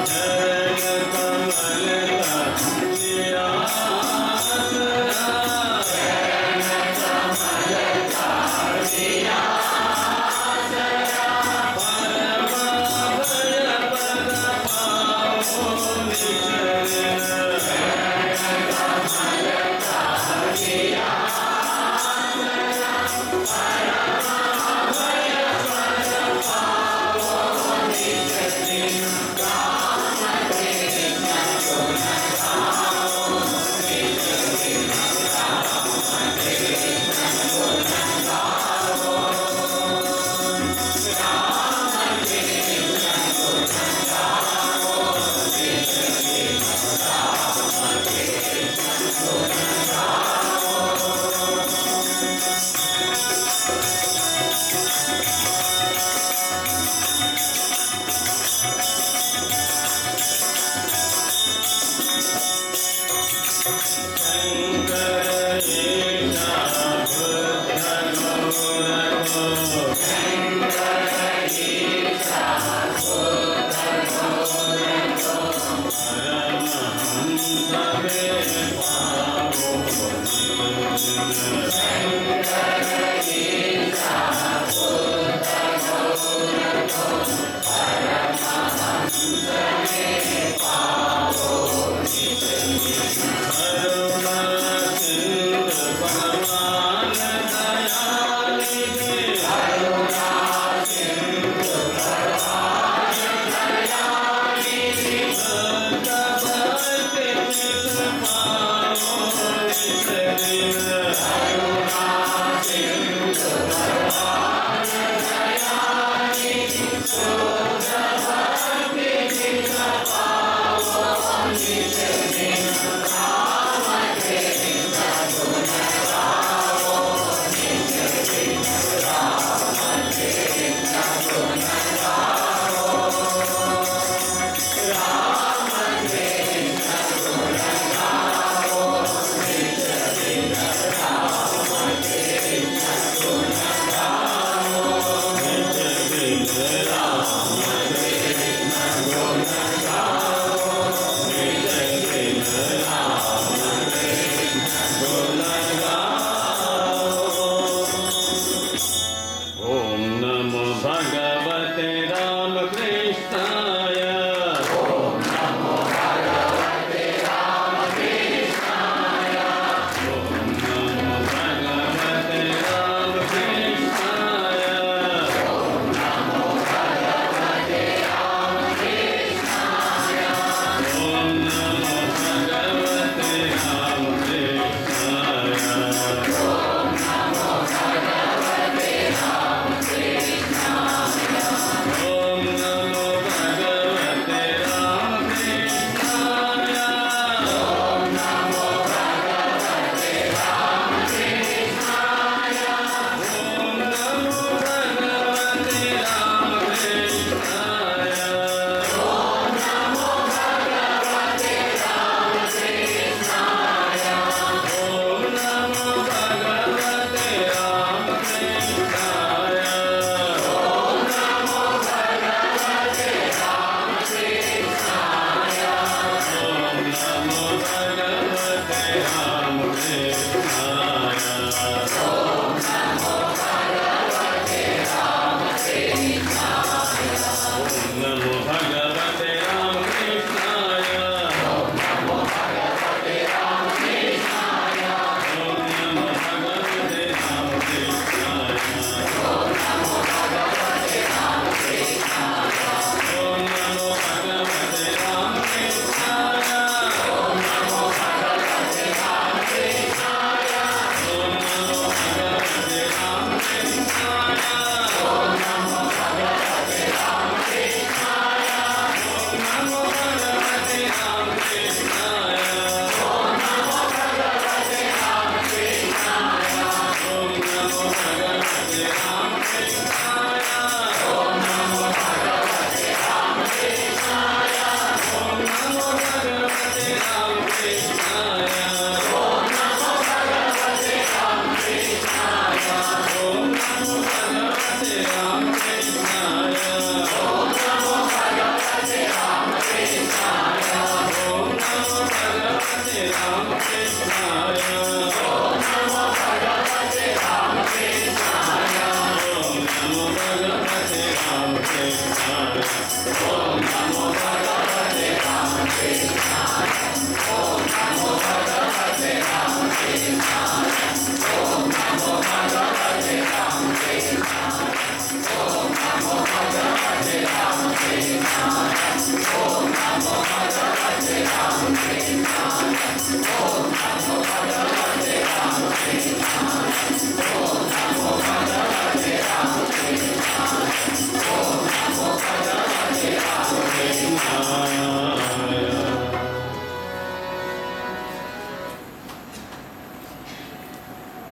Amen. Thank